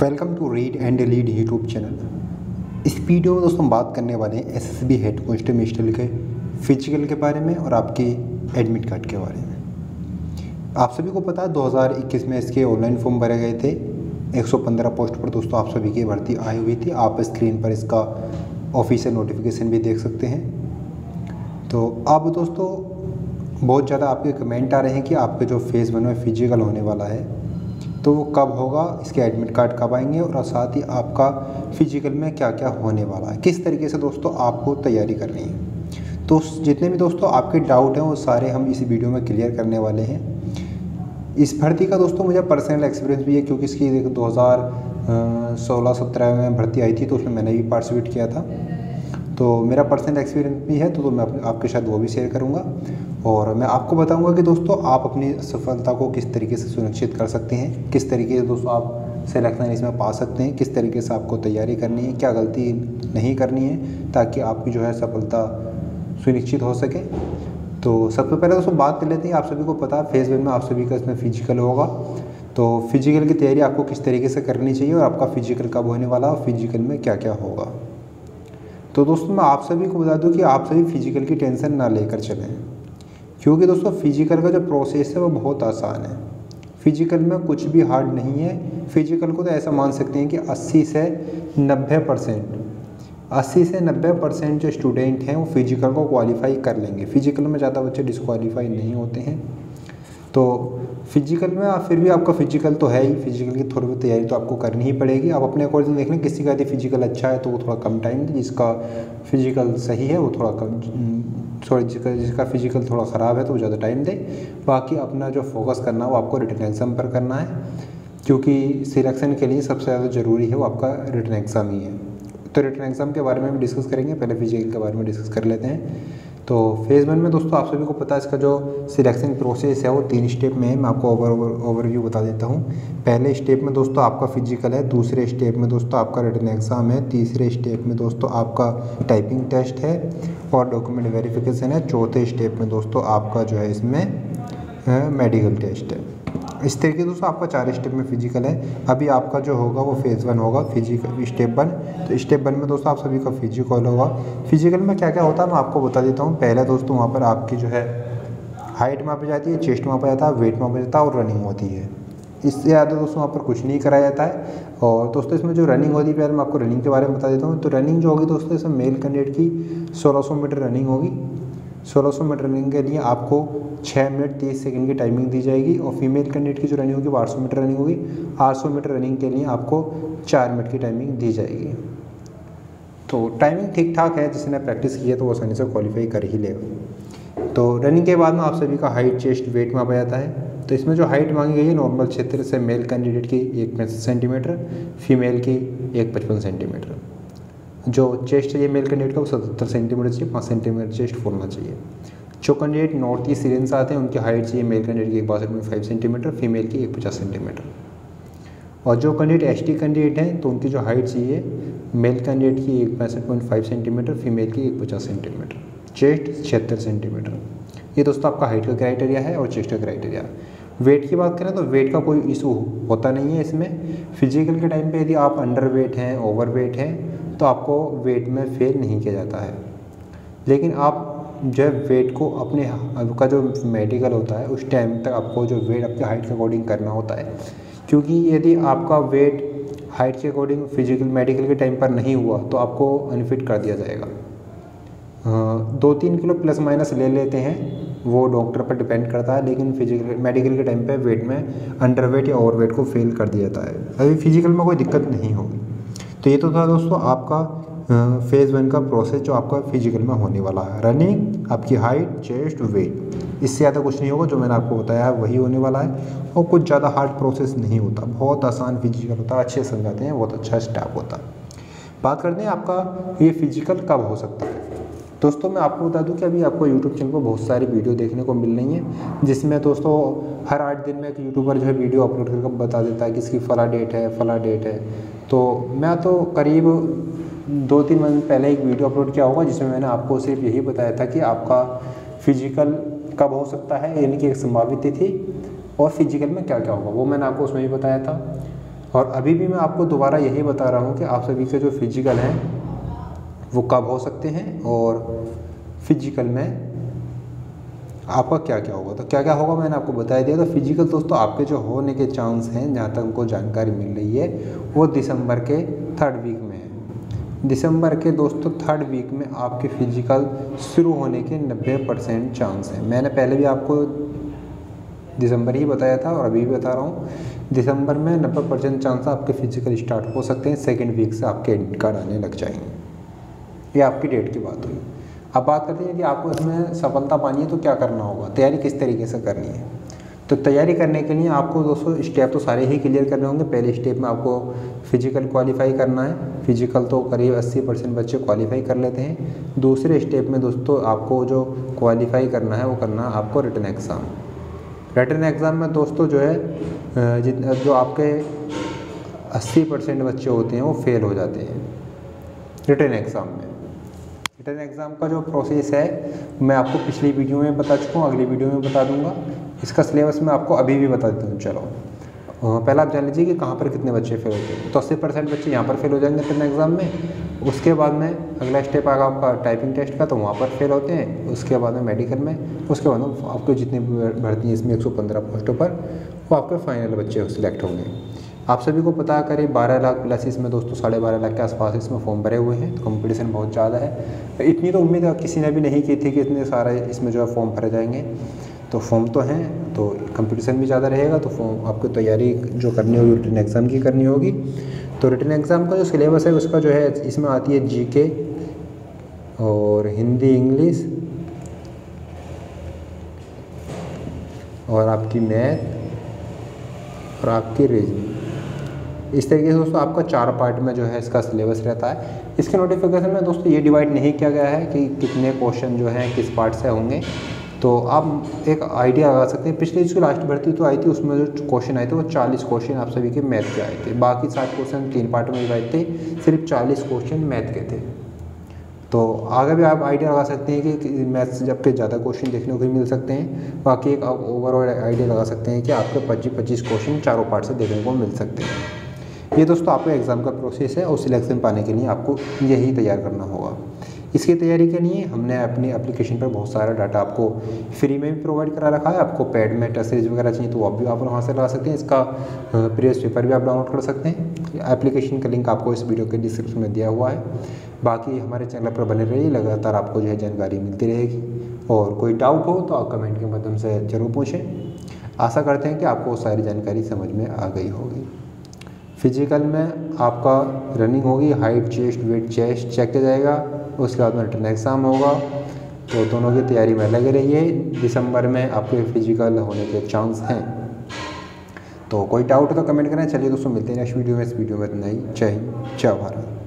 Welcome to read and lead YouTube channel. इस video में दोस्तों हम बात करने वाले हैं एस एस बी हेड कॉन्स्टेमिस्टल के फ़िज़िकल के बारे में और आपके एडमिट कार्ड के बारे में। आप सभी को पता है 2021 में इसके ऑनलाइन फॉर्म भरे गए थे। 115 पोस्ट पर दोस्तों आप सभी की भर्ती आई हुई थी। आप स्क्रीन पर इसका ऑफिशियल नोटिफिकेशन भी देख सकते हैं। तो अब दोस्तों, बहुत ज़्यादा आपके कमेंट आ रहे हैं कि आपके जो फ़ेज़ में फ़िज़िकल होने वाला है तो वो कब होगा इसके एडमिट कार्ड कब आएँगे और साथ ही आपका फ़िज़िकल में क्या क्या होने वाला है। किस तरीके से दोस्तों आपको तैयारी करनी है। तो जितने भी दोस्तों आपके डाउट हैं वो सारे हम इस वीडियो में क्लियर करने वाले हैं। इस भर्ती का दोस्तों मुझे पर्सनल एक्सपीरियंस भी है क्योंकि इसकी दो हज़ार सोलह सत्रह में भर्ती आई थी तो उसमें मैंने भी पार्टिसिपेट किया था। तो मेरा पर्सनल एक्सपीरियंस भी है तो, तो मैं आपके साथ वो भी शेयर करूँगा। और मैं आपको बताऊँगा कि दोस्तों, आप अपनी सफलता को किस तरीके से सुनिश्चित कर सकते हैं, किस तरीके से दोस्तों आप सिलेक्शन इसमें पा सकते हैं, किस तरीके से आपको तैयारी करनी है, क्या गलती नहीं करनी है, ताकि आपकी जो है सफलता सुनिश्चित हो सके। तो सबसे पहले दोस्तों, बात कर लेते हैं, आप सभी को पता है, फेस वन में आप सभी का इसमें फ़िज़िकल होगा। तो फ़िज़िकल की तैयारी आपको किस तरीके से करनी चाहिए और आपका फ़िज़िकल कब होने वाला और फ़िज़िकल में क्या क्या होगा। तो दोस्तों, मैं आप सभी को बता दूँ कि आप सभी फ़िज़िकल की टेंशन ना लेकर चलें। क्योंकि दोस्तों फ़िज़िकल का जो प्रोसेस है, वो बहुत आसान है। फ़िज़िकल में कुछ भी हार्ड नहीं है। फ़िज़िकल को तो ऐसा मान सकते हैं कि 80 से 90 परसेंट। अस्सी से 90 परसेंट जो स्टूडेंट हैं, वो फ़िज़िकल को क्वालिफाई कर लेंगे। फ़िज़िकल में ज़्यादा बच्चे डिसक्वालीफाई नहीं होते हैं। तो फ़िज़िकल में आप फिर भी आपका फ़िज़िकल तो है ही फ़िज़िकल की थोड़ी बहुत तैयारी तो आपको करनी ही पड़ेगी। आप अपने अकॉर्डिंग देख लें, किसी का यदि फ़िज़िकल अच्छा है तो वो थोड़ा कम टाइम दे, जिसका फ़िज़िकल सही है, वो थोड़ा कम थोड़ा जिसका जिसका फ़िज़िकल थोड़ा ख़राब है तो वो ज़्यादा टाइम दे। बाकी अपना जो फोकस करना है, वो आपको रिटर्न एग्ज़ाम पर करना है, क्योंकि सिलेक्शन के लिए सबसे ज़्यादा ज़रूरी है वो आपका रिटर्न एग्ज़ाम ही है। तो रिटर्न एग्ज़ाम के बारे में भी डिस्कस करेंगे, पहले फ़िज़िकल के बारे में डिस्कस कर लेते हैं। तो फ़ेज़ वन में दोस्तों आप सभी को पता है इसका जो सिलेक्शन प्रोसेस है, वो तीन स्टेप में है मैं आपको ओवर ओवरव्यू बता देता हूँ। पहले स्टेप में दोस्तों आपका फ़िज़िकल है, दूसरे स्टेप में दोस्तों आपका रिटर्न एग्ज़ाम है, तीसरे स्टेप में दोस्तों आपका टाइपिंग टेस्ट है और डॉक्यूमेंट वेरिफिकेशन है, चौथे स्टेप में दोस्तों आपका जो है इसमें मेडिकल टेस्ट है। इस तरीके दोस्तों आपका चार स्टेप में फ़िज़िकल है। अभी आपका जो होगा वो फ़ेज़ वन होगा फ़िज़िकल स्टेप वन तो स्टेप वन में दोस्तों आप सभी का फ़िज़िकल होगा। फ़िज़िकल में क्या क्या होता है मैं आपको बता देता हूँ। पहले दोस्तों वहाँ पर आपकी जो है हाइट मापी जाती है चेस्ट मापा जाता है वेट मापा जाता है और रनिंग होती है। इससे ज़्यादा दोस्तों वहाँ पर कुछ नहीं कराया जाता है। और दोस्तों इसमें जो रनिंग होती है, पहले मैं आपको रनिंग के बारे में बता देता हूँ। तो रनिंग जो होगी दोस्तों इसमें मेल कैंडिडेट की 1600 मीटर रनिंग होगी। 1600 मीटर रनिंग के लिए आपको छः मिनट तीस सेकंड की टाइमिंग दी जाएगी और फीमेल कैंडिडेट की जो रनिंग होगी वो मीटर रनिंग होगी। आठ सौ मीटर रनिंग के लिए आपको चार मिनट की टाइमिंग दी जाएगी। तो टाइमिंग ठीक ठाक है जिसने प्रैक्टिस की है तो वो आसानी से क्वालिफाई कर ही लेगा। तो रनिंग के बाद में आप सभी का हाइट चेस्ट वेट मापा जाता है। तो इसमें जो हाइट मांगी गई है नॉर्मल क्षेत्र से मेल कैंडिडेट की एक पैंसठ सेंटीमीटर फीमेल की एक पचपन सेंटीमीटर जो चेस्ट चाहिए मेल कैंडिडेट का, वो सतहत्तर सेंटीमीटर चाहिए, पाँच सेंटीमीटर चेस्ट फोड़ना चाहिए। जो कैंडिडेट नॉर्थ ईस्ट सीरियन से आते हैं, उनकी हाइट चाहिए मेल कैंडिडेट की एक बासठ पॉइंट फाइव सेंटीमीटर फीमेल की एक पचास सेंटीमीटर और जो कैंडिडेट एस टी कैंडिडेट हैं तो उनकी जो हाइट चाहिए मेल कैंडिडेट की एक पैंसठ पॉइंट फाइव सेंटीमीटर फीमेल की एक पचास सेंटीमीटर चेस्ट छिहत्तर सेंटीमीटर ये दोस्तों आपका हाइट का क्राइटेरिया है और चेस्ट का क्राइटेरिया वेट की बात करें तो वेट का कोई इशू होता नहीं है इसमें। फ़िज़िकल के टाइम पे यदि आप अंडर वेट हैं ओवर वेट हैं तो आपको वेट में फेल नहीं किया जाता है। लेकिन आप जब वेट को अपने आपका जो मेडिकल होता है, उस टाइम तक आपको जो वेट अपने हाइट के अकॉर्डिंग करना होता है। क्योंकि यदि आपका वेट हाइट के अकॉर्डिंग फ़िज़िकल मेडिकल के टाइम पर नहीं हुआ तो आपको अनफिट कर दिया जाएगा। दो तीन किलो प्लस माइनस ले लेते हैं, वो डॉक्टर पर डिपेंड करता है, लेकिन फ़िज़िकल मेडिकल के टाइम पर वेट में अंडर वेट या ओवर वेट को फेल कर दिया जाता है। अभी फ़िज़िकल में कोई दिक्कत नहीं होगी। तो ये तो था दोस्तों आपका फ़ेज़ वन का प्रोसेस जो आपका फ़िज़िकल में होने वाला है। रनिंग आपकी हाइट चेस्ट वेट इससे ज़्यादा कुछ नहीं होगा, जो मैंने आपको बताया है, वही होने वाला है। और कुछ ज़्यादा हार्ड प्रोसेस नहीं होता। बहुत आसान फ़िज़िकल होता है, अच्छे समझाते हैं, बहुत अच्छा स्टाफ होता। है बात करते हैं आपका, ये फ़िज़िकल कब हो सकता है? दोस्तों, मैं आपको बता दूँ कि अभी आपको यूट्यूब चैनल पर बहुत सारी वीडियो देखने को मिल रही हैं, जिसमें दोस्तों, हर आठ दिन में एक यूट्यूबर जो है वीडियो अपलोड करके बता देता है कि इसकी फ़ला डेट है, फ़ला डेट है। तो मैं तो करीब दो तीन महीने पहले एक वीडियो अपलोड किया होगा, जिसमें मैंने आपको सिर्फ़ यही बताया था कि आपका फ़िज़िकल कब हो सकता है, यानी कि एक संभावित तिथि और फ़िज़िकल में क्या क्या होगा, वो मैंने आपको उसमें भी बताया था। और अभी भी मैं आपको दोबारा यही बता रहा हूँ कि आप सभी के जो फ़िज़िकल हैं वो कब हो सकते हैं और फ़िज़िकल में आपका क्या क्या होगा? तो क्या क्या होगा मैंने आपको बताया दिया तो फ़िज़िकल दोस्तों, आपके जो होने के चांस हैं, जहाँ तक हमको जानकारी मिल रही है, वो दिसंबर के थर्ड वीक में है। दिसंबर के दोस्तों थर्ड वीक में आपके फ़िज़िकल शुरू होने के 90 परसेंट चांस हैं। मैंने पहले भी आपको दिसंबर ही बताया था और अभी भी बता रहा हूँ। दिसंबर में 90 परसेंट चांस आपके फ़िज़िकल स्टार्ट हो सकते हैं। सेकेंड वीक से आपके एडमिट कार्ड आने लग जाएँगे। ये आपकी डेट की बात हुई। अब बात करते हैं कि आपको इसमें सफलता पानी है तो क्या करना होगा? तैयारी किस तरीके से करनी है? तो तैयारी करने के लिए आपको दोस्तों स्टेप तो सारे ही क्लियर करने होंगे। पहले स्टेप में आपको फ़िज़िकल क्वालिफाई करना है। फ़िज़िकल तो करीब 80 परसेंट बच्चे क्वालिफाई कर लेते हैं। दूसरे स्टेप में दोस्तों आपको जो क्वालिफाई करना है वो करना है आपको रिटर्न एग्ज़ाम रिटर्न एग्ज़ाम में दोस्तों जो है जो आपके 80 परसेंट बच्चे होते हैं वो फेल हो जाते हैं। रिटर्न एग्ज़ाम में। रिटर्न एग्ज़ाम का जो प्रोसेस है, मैं आपको पिछली वीडियो में बता चुका हूँ, अगली वीडियो में बता दूँगा। इसका सिलेबस मैं आपको अभी भी बता देता हूँ, चलो। पहले आप जान लीजिए कि कहाँ पर कितने बच्चे फेल होते हैं। तो अस्सी परसेंट बच्चे यहाँ पर फेल हो जाएँगे रिटर्न एग्ज़ाम में। उसके बाद में अगला स्टेप आएगा आपका टाइपिंग टेस्ट का तो वहाँ पर फेल होते हैं। उसके बाद में मेडिकल में, उसके बाद में आपको जितनी भर्ती है इसमें एक सौ पंद्रह पोस्टों पर, वो आपके फाइनल बच्चे सिलेक्ट होंगे। आप सभी को पता करीब बारह लाख प्लस इसमें दोस्तों साढ़े बारह लाख के आसपास इसमें फॉर्म भरे हुए हैं तो कंपटीशन बहुत ज़्यादा है। इतनी तो उम्मीद किसी ने भी नहीं की थी कि इतने सारे इसमें जो है फॉर्म भरे जाएँगे। तो फॉर्म तो हैं तो कंपटीशन भी ज़्यादा रहेगा तो फॉर्म आपको तैयारी जो करनी होगी रिटर्न एग्ज़ाम की करनी होगी। तो रिटर्न एग्ज़ाम का जो सिलेबस है, उसका जो है, इसमें आती है जी और हिंदी इंग्लिश और आपकी मैथ और आपकी रीजनिंग इस तरीके से दोस्तों आपका चार पार्ट में जो है इसका सिलेबस रहता है। इसके नोटिफिकेशन में दोस्तों ये डिवाइड नहीं किया गया है कि कितने क्वेश्चन जो हैं, किस पार्ट से होंगे। तो आप एक आइडिया लगा सकते हैं। पिछली जो लास्ट भर्ती तो आई थी, उसमें जो क्वेश्चन आए थे, वो चालीस क्वेश्चन आप सभी के मैथ के आए थे। बाकी सात क्वेश्चन तीन पार्ट में डिवाइड थे, सिर्फ़ चालीस क्वेश्चन मैथ के थे। तो आगे भी आप आइडिया लगा सकते हैं कि मैथ से जब के ज़्यादा क्वेश्चन देखने को मिल सकते हैं। बाकी एक आप ओवरऑल आइडिया लगा सकते हैं कि आपके पच्चीस पच्चीस क्वेश्चन चारों पार्ट से देखने को मिल सकते हैं। ये दोस्तों आपका एग्ज़ाम का प्रोसेस है और सिलेक्शन पाने के लिए आपको यही तैयार करना होगा। इसकी तैयारी के लिए हमने अपनी एप्लीकेशन पर बहुत सारा डाटा आपको फ्री में भी प्रोवाइड करा रखा है। आपको पैड में टेस्ट वगैरह चाहिए तो वो भी आप वहाँ से लगा सकते हैं। इसका प्रीवियस पेपर भी आप डाउनलोड कर सकते हैं। एप्लीकेशन का लिंक आपको इस वीडियो के डिस्क्रिप्शन में दिया हुआ है। बाकी हमारे चैनल पर बने रहिए, लगातार आपको जो है जानकारी मिलती रहेगी। और कोई डाउट हो तो आप कमेंट के माध्यम से ज़रूर पूछें। आशा करते हैं कि आपको सारी जानकारी समझ में आ गई होगी। फ़िज़िकल में आपका रनिंग होगी height chest weight chest check किया जाएगा, उसके बाद में रिटर्न एग्ज़ाम होगा। तो दोनों की तैयारी में लगे रहिए। दिसंबर में आपके फ़िज़िकल होने के चांस हैं। तो कोई डाउट तो कमेंट करें। चलिए दोस्तों, मिलते हैं नेक्स्ट वीडियो में। इस वीडियो में ही। जय हिंद, जय भारत।